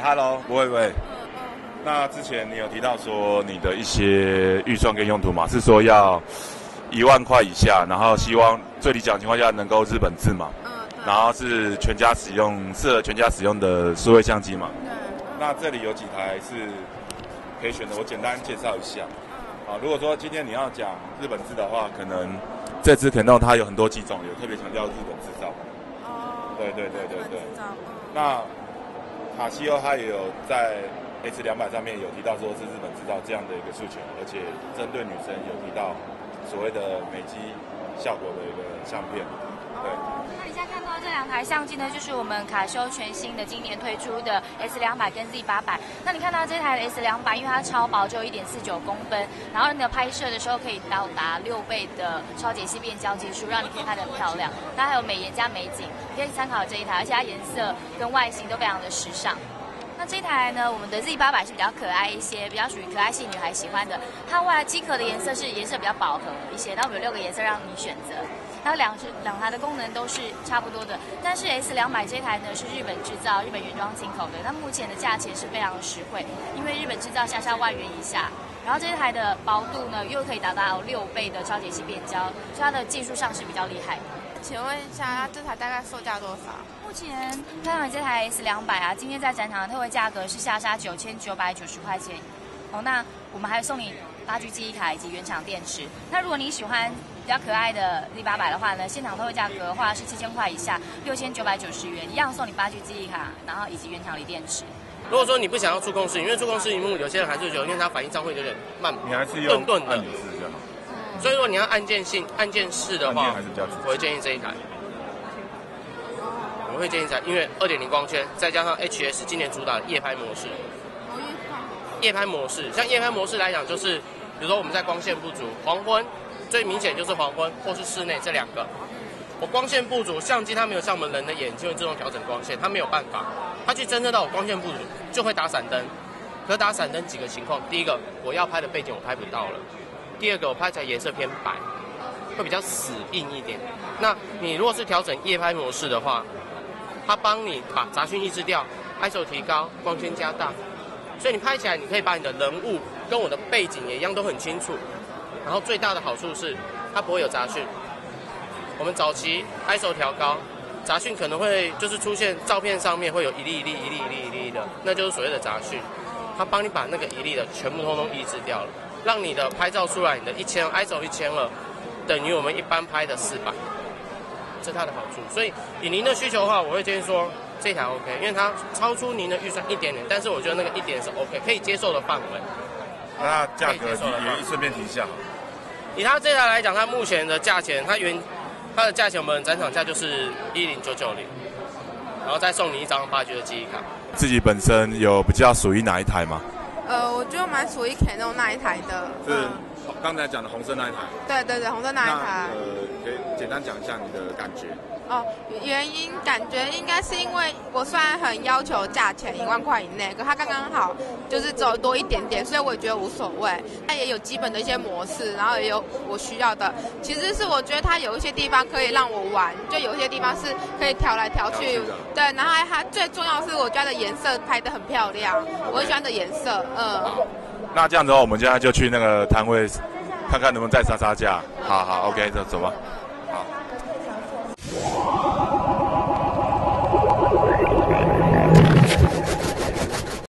哎，Hello，不会不会。那之前你有提到说你的一些预算跟用途嘛，是说要一万块以下，然后希望最理想情况下能够日本制嘛，嗯，然后是全家使用，适合全家使用的数位相机嘛。对，那这里有几台是可以选的，我简单介绍一下。嗯，啊，如果说今天你要讲日本制的话，可能这支 Canon 它有很多机种，有特别强调日本制造。哦，对对对对对制造，嗯，那卡西欧他也有在 S 两百上面有提到说是日本制造这样的一个诉求，而且针对女生有提到所谓的美肌效果的一个相片。这两台相机呢，就是我们卡修全新的今年推出的 S 两百跟 Z 八百。那你看到这台的 S 两百，因为它超薄，只有一点四九公分，然后你的拍摄的时候可以到达六倍的超解析变焦技术，让你可以拍得很漂亮。它还有美颜加美景，你可以参考这一台，而且它颜色跟外形都非常的时尚。那这台呢，我们的 Z 八百是比较可爱一些，比较属于可爱系女孩喜欢的。它外机壳的颜色是颜色比较饱和一些，那我们有六个颜色让你选择。它两是两台的功能都是差不多的，但是 S 两百这台呢是日本制造、日本原装进口的，那目前的价钱是非常实惠，因为日本制造下下万元以下。然后这台的薄度呢又可以达到六倍的超解析变焦，所以它的技术上是比较厉害的。请问一下，它这台大概售价多少？目前看完这台 S 两百啊，今天在展场的特惠价格是下杀九千九百九十块钱。哦，那我们还送你八 G 记忆卡以及原厂电池。那如果你喜欢比较可爱的 Z 八百的话呢，现场特惠价格的话是七千块以下，六千九百九十元，一样送你八 G 记忆卡，然后以及原厂锂电池。如果说你不想要触控式，因为触控式屏幕有些人还是觉得，因为它反应上会有点慢，你还是用顿顿的按钮式这样。所以如果你要按键性、按键式的话还是比较我会建议这一台。我会建议这台，因为二点零光圈，再加上 HS 今年主打的夜拍模式，夜拍模式，像夜拍模式来讲，就是比如说我们在光线不足，黄昏最明显就是黄昏或是室内这两个。我光线不足，相机它没有像我们人的眼睛会自动调整光线，它没有办法，它去侦测到我光线不足就会打闪灯。可打闪灯几个情况，第一个我要拍的背景我拍不到了，第二个我拍起来颜色偏白，会比较死硬一点。那你如果是调整夜拍模式的话，它帮你把杂讯抑制掉，ISO 提高，光圈加大，所以你拍起来你可以把你的人物跟我的背景也一样都很清楚。然后最大的好处是它不会有杂讯。我们早期 ISO 调高，杂讯可能会就是出现照片上面会有一粒一粒一粒一粒一粒的，那就是所谓的杂讯。它帮你把那个一粒的全部通通抑制掉了，让你的拍照出来，你的一千 ISO 一千二等于我们一般拍的四百，这是它的好处。所以以您的需求的话，我会建议说这台 OK，因为它超出您的预算一点点，但是我觉得那个一点是 OK，可以接受的范围。那价格也顺便提一下。以它这台来讲，它目前的价钱，它原它的价钱我们展场价就是一零九九零，然后再送你一张八 G 的记忆卡。自己本身有比较属于哪一台吗？呃，我就蛮属于 Canon 那一台的。是嗯刚才讲的红色那一台。对对对，红色那一台。呃，可以简单讲一下你的感觉。哦，原因感觉应该是因为我虽然很要求价钱一万块以内，可它刚刚好就是只有多一点点，所以我也觉得无所谓。它也有基本的一些模式，然后也有我需要的。其实是我觉得它有一些地方可以让我玩，就有一些地方是可以调来调去调。对，然后还它最重要的是我觉得颜色拍得很漂亮，我很喜欢的颜色，嗯。那这样子的话，我们现在就去那个摊位，看看能不能再杀杀价。好好，OK，走走吧。好。